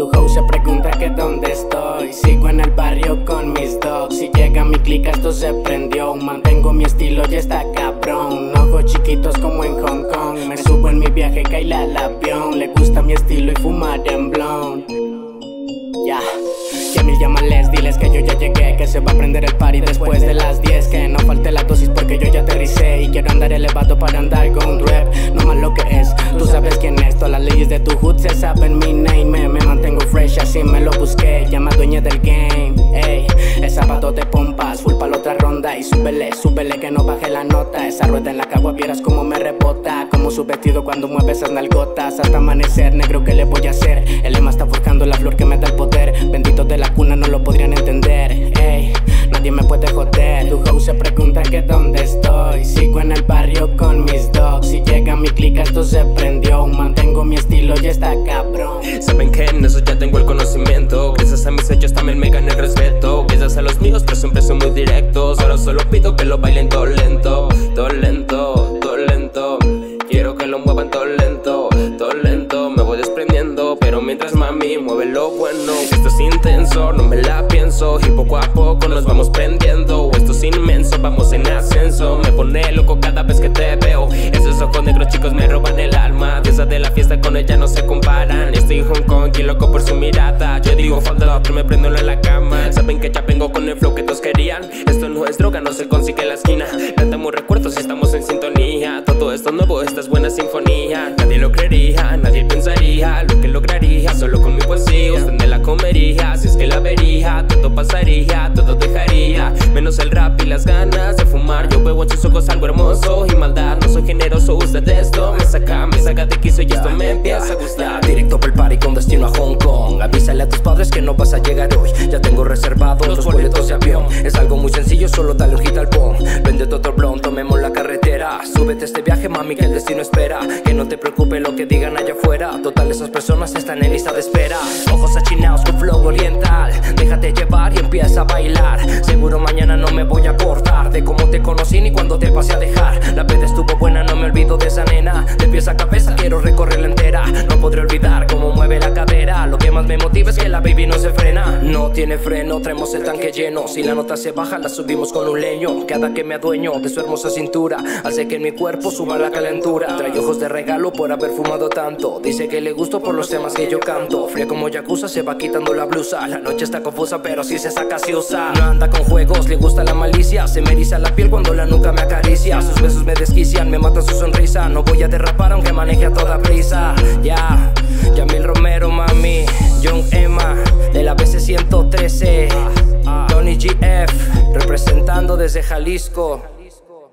tu house se pregunta que dónde estoy. Sigo en el barrio con mis dogs. Si llega mi clica esto se prendió. Mantengo mi estilo y está cabrón. Ojos chiquitos como en Hong Kong. Me subo en mi viaje, cae la avión. Le gusta mi estilo y fumar en blond Ya, yeah. que mis llámales, diles que yo ya llegué Que se va a prender el party después de las 10 Que no falte la dosis porque yo ya aterricé. Y quiero andar elevado para andar con rep No más lo que es, tú sabes quién es. Todas las leyes de tu hood se saben mi name, fresh, así me lo busqué me dueña del game, ey El zapato de pompas, full pa' la otra ronda Y súbele, súbele que no baje la nota Esa rueda en la cagua vieras como me rebota Como su vestido cuando mueve esas nalgotas Hasta amanecer, negro, ¿qué le voy a hacer? El lema está forjando la flor que me da el poder Bendito de la cuna no lo podrían entender. Ey, nadie me puede joder. Tu house se pregunta que dónde estoy. Sigo en el barrio con mis dogs. Si llega mi clica, esto se prendió. Mantengo mi estilo y está cabrón. Saben que en eso ya tengo el conocimiento. Gracias a mis hechos también me gané el respeto. Gracias a los míos, pero siempre son muy directos. Ahora solo pido que lo bailen todo lento, todo lento, todo lento. Quiero que lo muevan todo lento, todo lento. Me voy desprendiendo, pero mientras mami mueve lo bueno. Esto es intenso, no me la pienso. Y poco a poco nos vamos Negros chicos me roban el alma. Diosa de la fiesta con ella no se comparan. Estoy en Hong Kong y loco por su mirada. Yo digo falta otro, me prendo en la cama. Saben que ya vengo con el flow que todos querían. Esto no es droga, no se consigue en la esquina. Cantamos recuerdos y estamos en sintonía. Todo esto nuevo, esta es buena sinfonía. Nadie lo creería, nadie pensaría lo que lograría. Solo con mi poesía, usted me la comería. Si es que la vería, todo pasaría, todo dejaría. Menos el rap y las ganas de fumar. Yo veo en sus ojos algo hermoso y maldad. No soy generoso, usted de esto me saca, me saca de quiso y esto me empieza a gustar. Directo por el party con destino a Hong Kong. Avísale a tus padres que no vas a llegar hoy. Ya tengo reservados los boletos de avión. Es algo muy sencillo, solo dale un hit al pon. Vende otro blon, tomemos la carretera. Súbete a este viaje, mami, que el destino espera. Que no te preocupe lo que allá afuera. Total, esas personas están en lista de espera. Ojos achinados con flow oriental. Déjate llevar y empieza a bailar. Seguro mañana no me voy a acordar de cómo te conocí ni cuando te pasé a dejar. La vez estuvo buena, no me olvido baby no se frena. No tiene freno, traemos el tanque lleno. Si la nota se baja, la subimos con un leño. Cada que me adueño de su hermosa cintura, hace que en mi cuerpo suba la calentura. Trae ojos de regalo por haber fumado tanto. Dice que le gusto por los temas que yo canto. Fría como Yakuza, se va quitando la blusa. La noche está confusa, pero si se saca, se usa. No anda con juegos, le gusta la malicia. Se me eriza la piel cuando la nuca me acaricia. Sus besos me desquician, me mata su sonrisa. No voy a derrapar aunque maneje a toda prisa. Ya, Yamil Romero, mami. John Emma, de la BC 113. Tony GF, representando desde Jalisco.